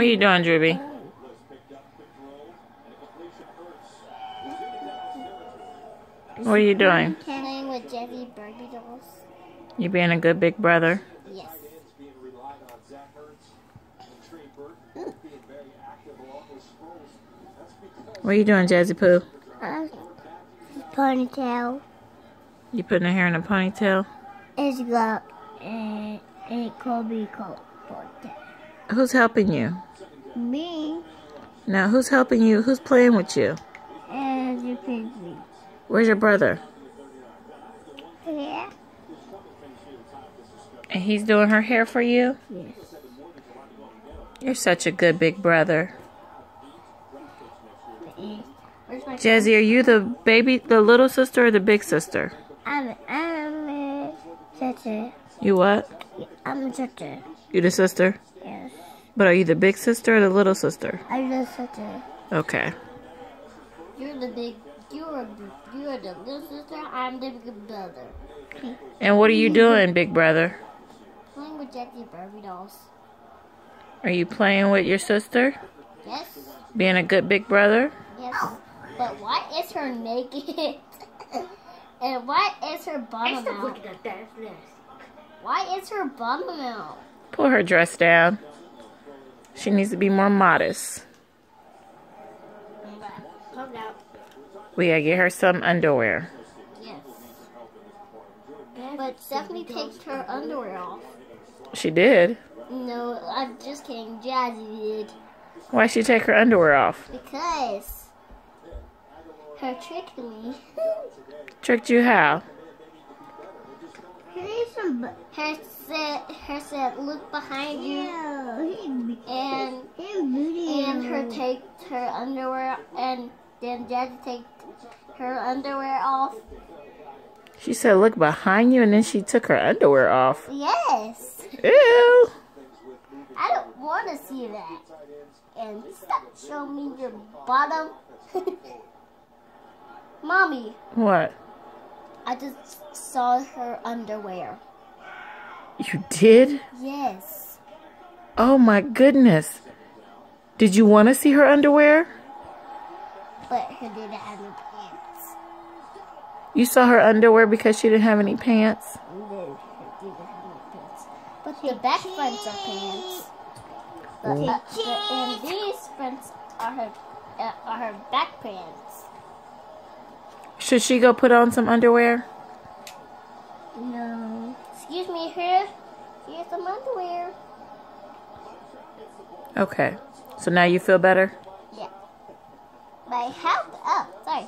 What are you doing, Drewby? What are you doing? Playing with Jeffy Barbie dolls. You being a good big brother? Yes. What are you doing, Jazzy Poo? Uh, ponytail. You putting her hair in a ponytail? It's got a, a Kobe coat. Who's helping you? Me Now, who's helping you? Who's playing with you? and piggy. Where's your brother? Yeah. And he's doing her hair for you? Yes. You're such a good big brother. Jazzy, are you the baby, the little sister or the big sister? I'm I'm a sister. You what? I'm a sister. You the sister? Yes. But are you the big sister or the little sister? I'm the sister. Okay. You're the big. You're you're the little sister. I'm the big brother. And what are you doing, big brother? Playing with Jackie Barbie dolls. Are you playing with your sister? Yes. Being a good big brother? Yes. But why is her naked? and why is her bottom out? Why is her bottom out? Pull her dress down. She needs to be more modest. We gotta get her some underwear. Yes. But Stephanie takes her underwear off. She did. No, I'm just kidding. Jazzy did. Why she take her underwear off? Because her tricked me. Tricked you how? Her said, her said, look behind you, and and her take her underwear, and then Jazzy take her underwear off. She said look behind you and then she took her underwear off. Yes, Ew. I don't want to see that. And stop showing me your bottom. Mommy, What? I just saw her underwear. You did? Yes. Oh my goodness. Did you want to see her underwear? But her didn't have any pants. You saw her underwear because she didn't have any pants? And then her didn't have any pants. But the back fronts are pants. But, uh, the, and these fronts are her uh, are her back pants. Should she go put on some underwear? No. Excuse me, here, here's some underwear. Okay. So now you feel better? Yeah. Ah, my health. Oh, sorry.